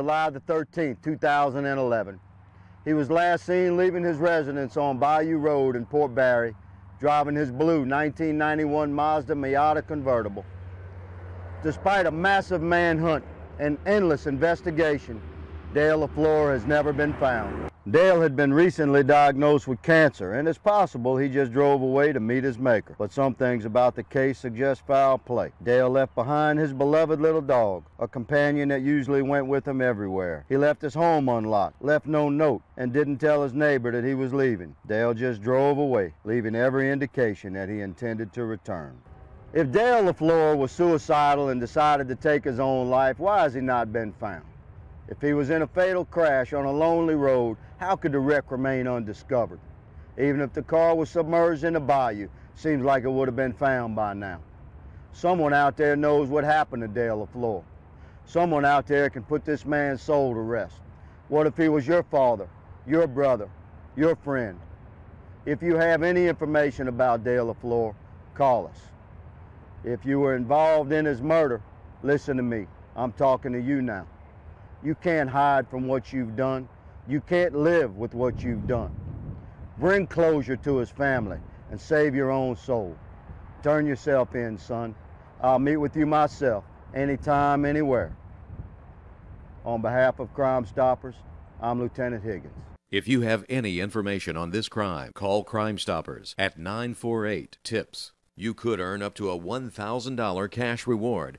July the 13th, 2011. He was last seen leaving his residence on Bayou Road in Port Barre, driving his blue 1991 Mazda Miata convertible. Despite a massive manhunt and endless investigation, Dale LaFleur has never been found. Dale had been recently diagnosed with cancer, and it's possible he just drove away to meet his maker. But some things about the case suggest foul play. Dale left behind his beloved little dog, a companion that usually went with him everywhere. He left his home unlocked, left no note, and didn't tell his neighbor that he was leaving. Dale just drove away, leaving every indication that he intended to return. If Dale LaFleur was suicidal and decided to take his own life, why has he not been found? If he was in a fatal crash on a lonely road, how could the wreck remain undiscovered? Even if the car was submerged in the bayou, seems like it would have been found by now. Someone out there knows what happened to Dale LaFleur. Someone out there can put this man's soul to rest. What if he was your father, your brother, your friend? If you have any information about Dale LaFleur, call us. If you were involved in his murder, listen to me. I'm talking to you now. You can't hide from what you've done. You can't live with what you've done. Bring closure to his family and save your own soul. Turn yourself in, son. I'll meet with you myself, anytime, anywhere. On behalf of Crime Stoppers, I'm Lieutenant Higgins. If you have any information on this crime, call Crime Stoppers at 948 TIPS. You could earn up to a $1,000 cash reward